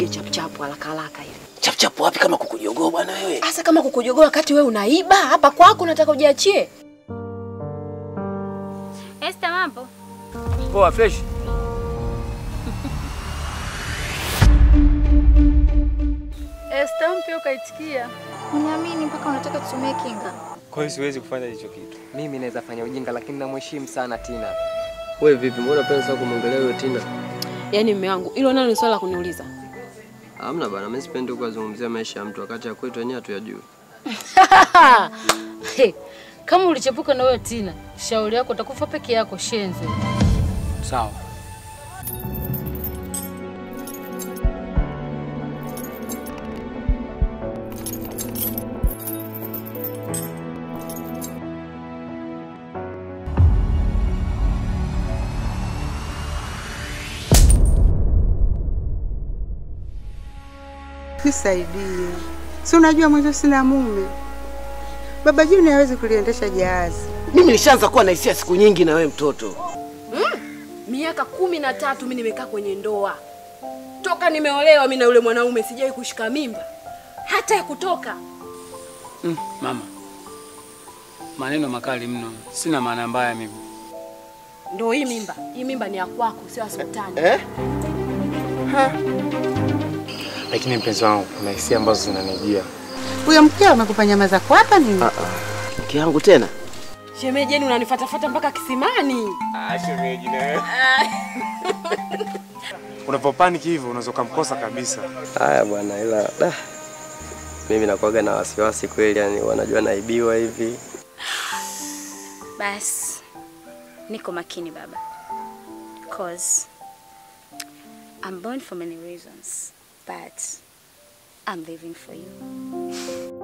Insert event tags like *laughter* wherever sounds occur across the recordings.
tupige chapuchapu haraka haraka hivi. Chapuchapu wapi kama kukujogoa bwana wewe? Hasa kama kukujogoa wakati wewe unaiba hapa kwako, unataka ujiachie? Esther, mambo? Poa fresh. Esther mpya ukaitikia. Unaamini mpaka unataka tusomee kinga? Kwa hiyo siwezi kufanya hicho kitu. Mimi naweza fanya ujinga lakini namheshimu sana Tina. Wewe vipi, mbona pesa kumwongelea huyo Tina? Yaani mume wangu, hilo nalo ni swala la kuniuliza. Hamna bana, mimi sipendi kuzungumzia maisha ya mtu wakati ya kwetu wenyewe hatuyajui. *laughs* Kama ulichepuka na wewe Tina, shauri yako utakufa peke yako shenzi. Sawa. Nisaidie, si unajua mwenzo sina mume. Baba Juni hawezi kuliendesha jahazi. Mimi nishaanza kuwa na hisia siku nyingi na wewe mtoto. Mm, Miaka kumi na tatu mi nimekaa kwenye ndoa, toka nimeolewa mimi na yule mwanaume sijawahi kushika mimba hata ya kutoka. Mm, mama. Maneno makali mno. Sina maana mbaya mimi. Ndio hii mimba, hii mimba ni ya kwako, sio ya sultani. Eh? Lakini mpenzi wangu, kuna hisia ambazo zinanijia. Huyo mkeo amekupa nyama za kuapa nini? Mke wangu tena. Shemeji, yani unanifuatafuata mpaka kisimani. Ah, shemeji na wewe. *laughs* Unapopaniki hivyo unaweza kumkosa kabisa. Haya bwana, ila da, mimi nakuwaga na wasiwasi kweli, yani wanajua naibiwa hivi. Basi niko makini baba, cause I'm born for many reasons but I'm living for you.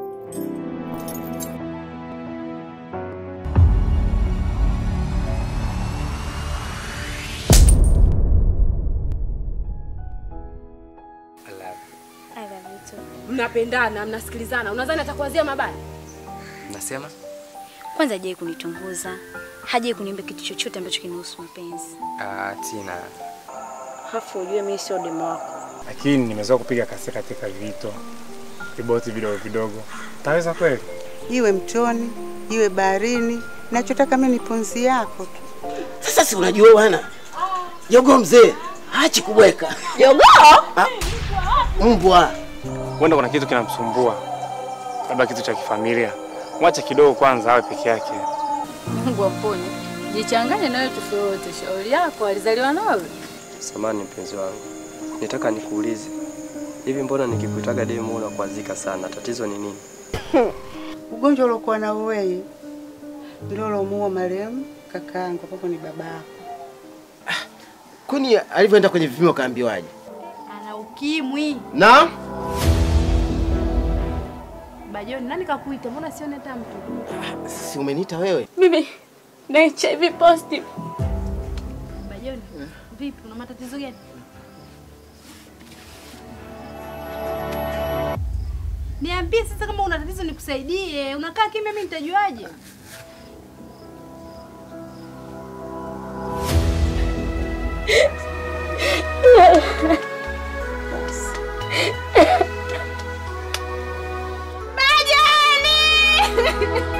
I love you. I love you too. Mnapendana, mnasikilizana, unadhani atakuwazia mabaya? Nasema Kwanza hajai kunitunguza, hajai kuniambia kitu chochote ambacho kinahusu mapenzi. ah, Tina, Hafu ujue mimi sio demo wako. Lakini nimezoea kupiga kasi katika vito, viboti vidogo vidogo. Taweza kweli? Iwe mtoni, iwe baharini, nachotaka mimi ni pumzi yako tu. Sasa si unajua bwana. Jogoo mzee, hachi kubweka. Jogoo? Mbwa. Huenda kuna kitu kinamsumbua, labda kitu cha kifamilia. Mwache kidogo kwanza awe peke yake. Mungu aponye. Jichanganye nawe tufe wote. Shauri yako alizaliwa nawe. Samani mpenzi wangu, nitaka nikuulize hivi, mbona nikikuitaga demu unakwazika sana? Tatizo ni nini? *laughs* Ugonjwa uliokuwa na wewe ndio uliomuua marehemu kakaangu, ambapo ni babako. Kwani alivyoenda kwenye vipimo kaambiwaje? Ana ukimwi. Na Bajoni, nani kakuita? Mbona sioni hata mtu? si umeniita wewe? Mimi na HIV positive. Bajoni, vipi? Una matatizo gani? Niambie sasa kama una tatizo nikusaidie. Unakaa kimya mimi nitajuaje? Bajani! *laughs*